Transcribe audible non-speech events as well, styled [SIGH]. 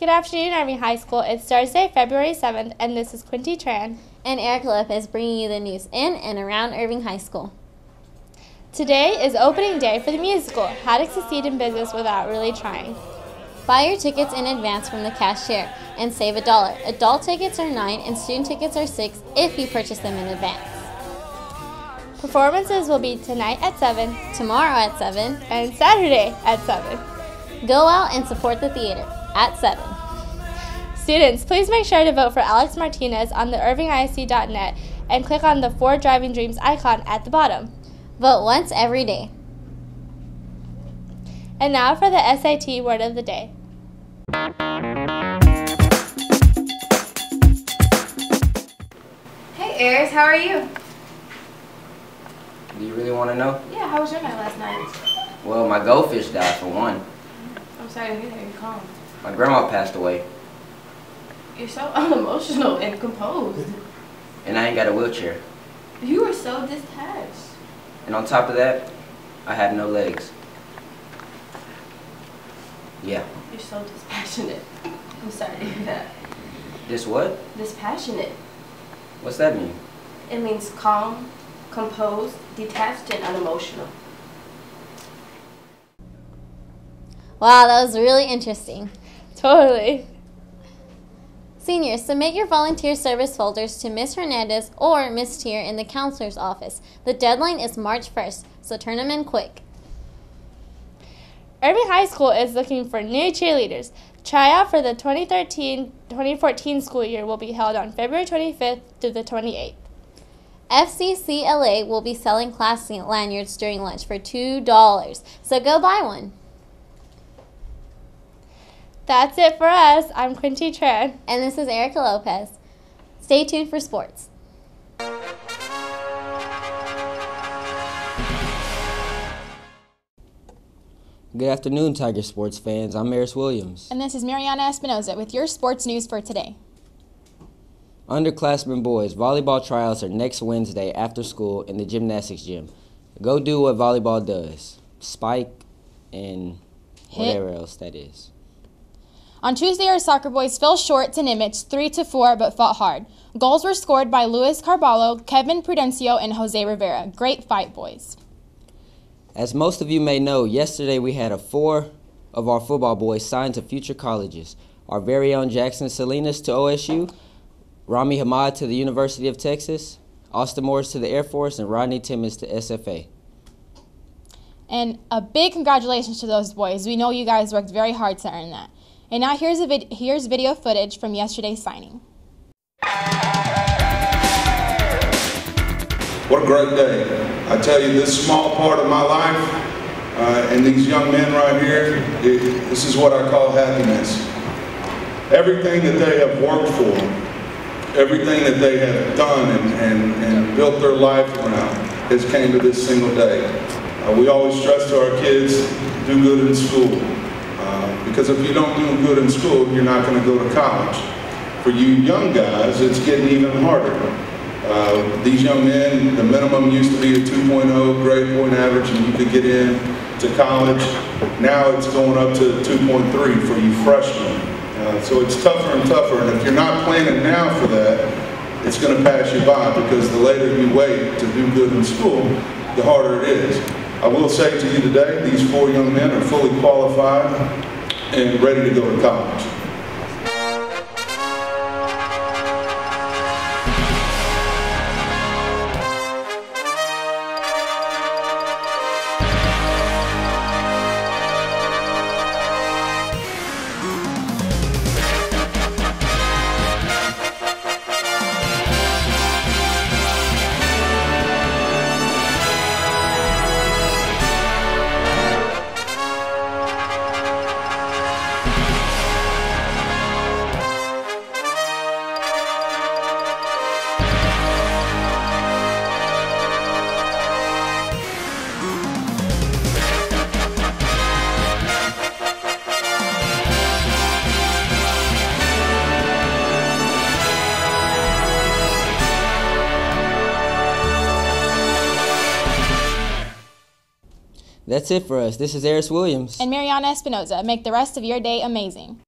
Good afternoon, Irving High School. It's Thursday, February 7th, and this is Quinty Tran. And Eric Lopez bringing you the news in and around Irving High School. Today is opening day for the musical, How to Succeed in Business Without Really Trying. Buy your tickets in advance from the cashier and save a dollar. Adult tickets are 9 and student tickets are 6 if you purchase them in advance. Performances will be tonight at 7, Tomorrow at 7, and Saturday at 7. go out and support the theater at 7. Students, please make sure to vote for Alex Martinez on the irvingisd.net and click on the Four Driving Dreams icon at the bottom. Vote once every day. And now for the SAT word of the day. Hey Eris, how are you? Do you really want to know? Yeah, how was your night last night? Well, my goldfish died for one. I'm sorry to hear that. You're calm. My grandma passed away, You're so [LAUGHS] unemotional and composed. and I ain't got a wheelchair. You were so detached. And on top of that, I have no legs. Yeah. You're so dispassionate. [LAUGHS] I'm sorry to hear that. This what? Dispassionate. What's that mean? It means calm, composed, detached, and unemotional. Wow, that was really interesting. Totally. Seniors, submit your volunteer service folders to Ms. Hernandez or Ms. Tier in the counselor's office. The deadline is March 1st, so turn them in quick. Irving High School is looking for new cheerleaders. Tryout for the 2013-2014 school year will be held on February 25th through the 28th. FCCLA will be selling class lanyards during lunch for $2, so go buy one. That's it for us. I'm Quinty Tran. And this is Erica Lopez. Stay tuned for sports. Good afternoon, Tiger sports fans. I'm Maris Williams. And this is Mariana Espinoza with your sports news for today. Underclassmen boys volleyball trials are next Wednesday after school in the gymnastics gym. Go do what volleyball does spike and Hit. whatever else that is. On Tuesday, our soccer boys fell short to Nimitz 3 to 4 but fought hard. Goals were scored by Luis Carballo, Kevin Prudencio, and Jose Rivera. Great fight, boys. As most of you may know, yesterday we had a four of our football boys signed to future colleges. Our very own Jackson Salinas to OSU, Rami Hamad to the University of Texas, Austin Morris to the Air Force, and Rodney Timmons to SFA. And a big congratulations to those boys. We know you guys worked very hard to earn that. And now here's, a vid- here's video footage from yesterday's signing. What a great day. I tell you, this small part of my life uh, and these young men right here, it, this is what I call happiness. Everything that they have worked for, everything that they have done and, and, and built their life around has came to this single day. Uh, we always stress to our kids, do good in school. Uh, because if you don't do good in school, you're not going to go to college. For you young guys, it's getting even harder. Uh, these young men, the minimum used to be a 2.0 grade point average and you could get in to college. Now it's going up to 2.3 for you freshmen. Uh, so it's tougher and tougher and if you're not planning now for that, it's going to pass you by because the later you wait to do good in school, the harder it is. I will say to you today, these four young men are fully qualified and ready to go to college. That's it for us. This is Eris Williams. And Mariana Espinoza, make the rest of your day amazing.